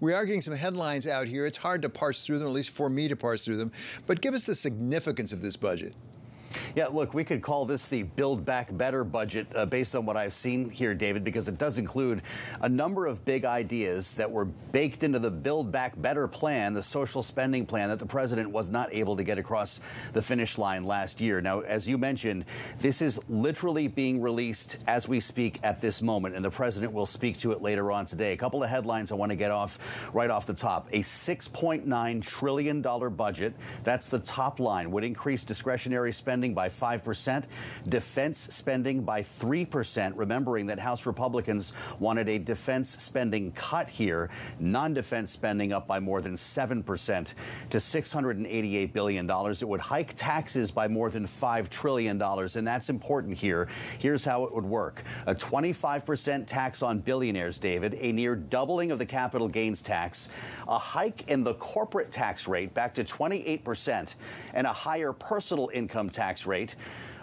We are getting some headlines out here. It's hard to parse through them, at least for me to parse through them. But give us the significance of this budget. Yeah, look, we could call this the Build Back Better budget uh, based on what I've seen here, David, because it does include a number of big ideas that were baked into the Build Back Better plan, the social spending plan that the president was not able to get across the finish line last year. Now, as you mentioned, this is literally being released as we speak at this moment, and the president will speak to it later on today. A couple of headlines I want to get off right off the top. A $6.9 trillion budget, that's the top line, would increase discretionary spending spending by 5%, defense spending by 3%, remembering that House Republicans wanted a defense spending cut here, non defense spending up by more than 7% to $688 billion. It would hike taxes by more than $5 trillion, and that's important here. Here's how it would work a 25% tax on billionaires, David, a near doubling of the capital gains tax, a hike in the corporate tax rate back to 28%, and a higher personal income tax tax rate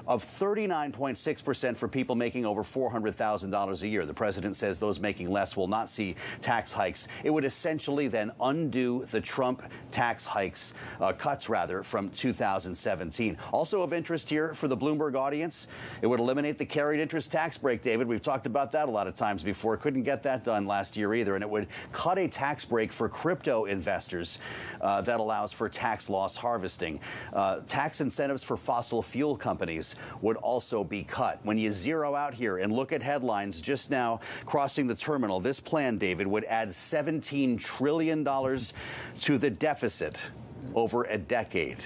of 39.6% for people making over $400,000 a year. The president says those making less will not see tax hikes. It would essentially then undo the Trump tax hikes, uh, cuts rather, from 2017. Also of interest here for the Bloomberg audience, it would eliminate the carried interest tax break, David. We've talked about that a lot of times before. Couldn't get that done last year either. And it would cut a tax break for crypto investors uh, that allows for tax loss harvesting. Uh, tax incentives for fossil fuel companies would also be cut. When you zero out here and look at headlines just now crossing the terminal, this plan, David, would add $17 trillion to the deficit over a decade.